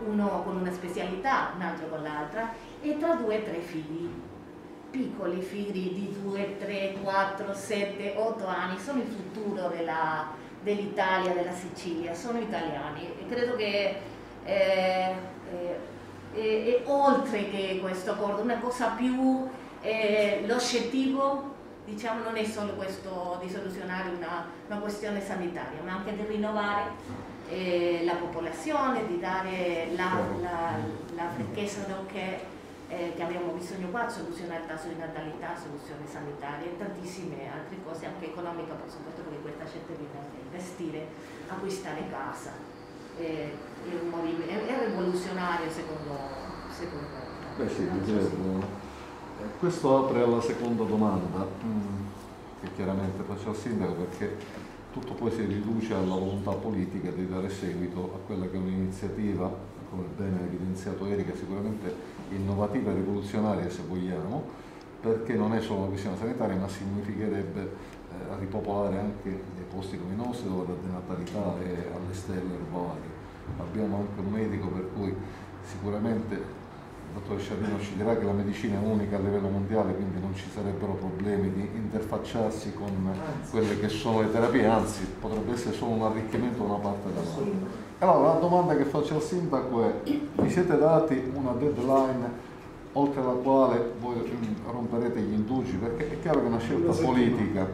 uno con una specialità, un altro con l'altra, e tra due e tre figli, piccoli figli di 2, 3, 4, 7, 8 anni, sono il futuro dell'Italia, della Sicilia, sono italiani. E credo che eh, eh, e, oltre che questo accordo, una cosa più, eh, l'obiettivo diciamo, non è solo questo di soluzionare una, una questione sanitaria, ma anche di rinnovare eh, la popolazione, di dare la, la, la ricchezza che, eh, che, abbiamo bisogno qua, soluzionare il tasso di natalità, soluzioni sanitarie e tantissime altre cose, anche economiche, soprattutto perché questa gente viene a investire, acquistare casa. Eh, è, un è, rivoluzionario secondo, secondo me. Beh sì, questo apre alla seconda domanda, mm, che chiaramente faccio al sindaco perché tutto poi si riduce alla volontà politica di dare seguito a quella che è un'iniziativa, come bene ha evidenziato Erika, sicuramente innovativa e rivoluzionaria se vogliamo, perché non è solo una questione sanitaria, ma significherebbe eh, ripopolare anche dei posti come i nostri dove la denatalità è alle stelle erbali. Abbiamo anche un medico per cui sicuramente dottor Sciarino ci dirà che la medicina è unica a livello mondiale, quindi non ci sarebbero problemi di interfacciarsi con quelle che sono le terapie, anzi potrebbe essere solo un arricchimento da una parte dall'altra. Allora la domanda che faccio al sindaco è, vi siete dati una deadline oltre la quale voi romperete gli indugi? Perché è chiaro che è una scelta politica.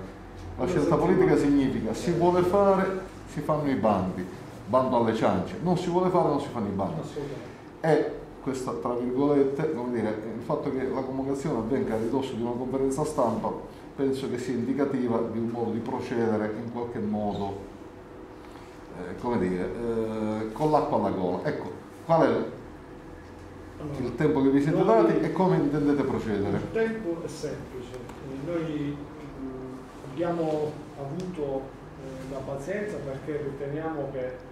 La scelta politica significa si vuole fare, si fanno i bandi, bando alle ciance, non si vuole fare, non si fanno i bandi. E questa, tra virgolette, come dire, il fatto che la convocazione avvenga a ridosso di una conferenza stampa penso che sia indicativa di un modo di procedere in qualche modo, eh, come dire, eh, con l'acqua alla gola. Ecco, qual è il tempo che vi siete dati e come intendete procedere? Il tempo è semplice, noi mh, abbiamo avuto eh, la pazienza perché riteniamo che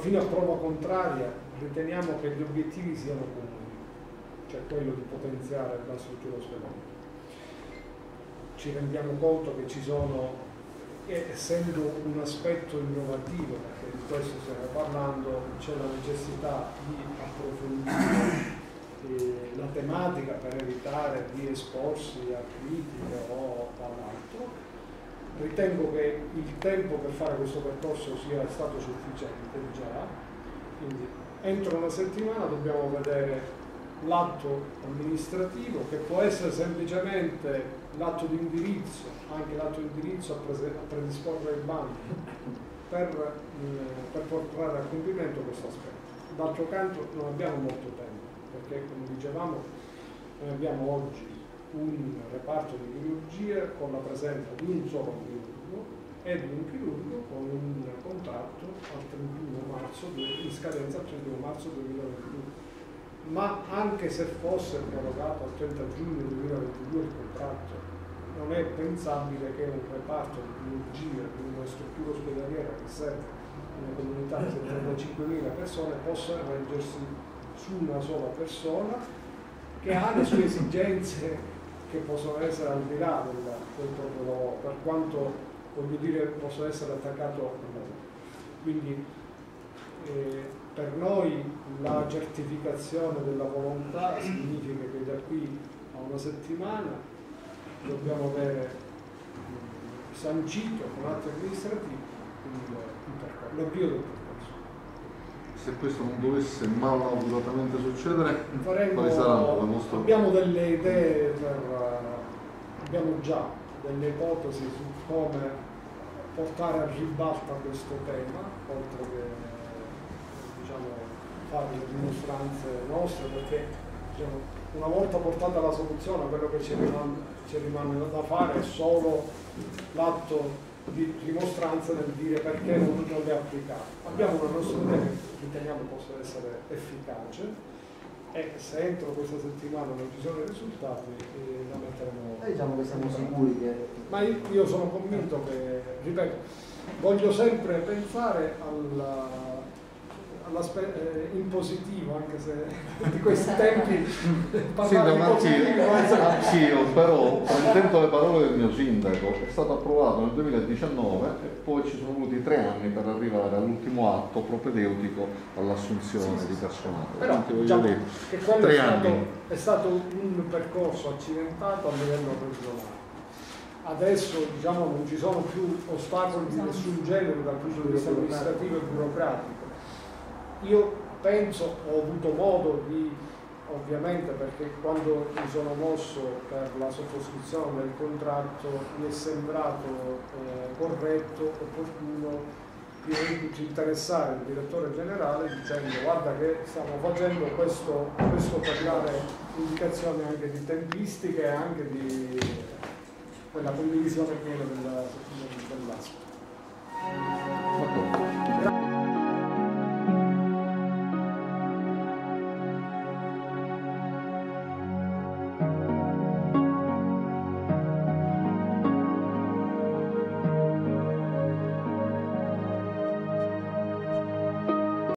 fino a prova contraria riteniamo che gli obiettivi siano comuni, cioè quello di potenziare la struttura ospedaliera. Ci rendiamo conto che ci sono, essendo un aspetto innovativo, perché di questo stiamo parlando, c'è la necessità di approfondire eh, la tematica per evitare di esporsi a critiche o all'altro. Ritengo che il tempo per fare questo percorso sia stato sufficiente già, quindi entro una settimana dobbiamo vedere l'atto amministrativo che può essere semplicemente l'atto di indirizzo, anche l'atto di indirizzo a, predisporre il bando per, eh, per, portare a compimento questo aspetto. D'altro canto non abbiamo molto tempo perché come dicevamo noi abbiamo oggi un reparto di chirurgia con la presenza di un solo chirurgo e di un chirurgo con un contratto al 31 marzo, in scadenza al 31 marzo 2022. Ma anche se fosse prorogato al 30 giugno 2022 il contratto, non è pensabile che un reparto di chirurgia di una struttura ospedaliera che serve una comunità di 75.000 persone possa reggersi su una sola persona che ha le sue esigenze che possono essere al di là del, del proprio lavoro, per quanto voglio dire, posso essere attaccato a Quindi eh, per noi la certificazione della volontà significa che da qui a una settimana dobbiamo avere eh, sancito con atti amministrativi l'avvio del percorso. Se questo non dovesse malauguratamente succedere, Faremo, quali saranno le nostre... Abbiamo delle idee per, uh, abbiamo già delle ipotesi su come portare a ribalta questo tema, oltre che diciamo, fare le dimostranze nostre, perché diciamo, una volta portata la soluzione quello che ci rimane, ci rimane da fare è solo l'atto di dimostranza nel dire perché non, le applicare. Abbiamo una nostra idea che riteniamo possa essere efficace e se entro questa settimana non ci sono i risultati eh, la metteremo. Noi diciamo che siamo sicuri che Ma io, io sono convinto che, ripeto, voglio sempre pensare alla, eh, in positivo, anche se (laughs) di questi tempi parlare sì, positivo è- sì, io però presento le parole del mio sindaco, è stato approvato nel 2019 e poi ci sono voluti tre anni per arrivare all'ultimo atto propedeutico all'assunzione di personale. Però diciamo dire, che quello è stato, è stato un percorso accidentato a livello regionale. Adesso diciamo, non ci sono più ostacoli di nessun genere dal punto di vista amministrativo e burocratico. Io penso, ho avuto modo di, ovviamente perché quando mi sono mosso per la sottoscrizione del contratto mi è sembrato eh, corretto, opportuno interessare il direttore generale dicendo guarda che stiamo facendo questo, questo per dare indicazioni anche di tempistiche e anche di quella condivisione piena della, dell'ASP.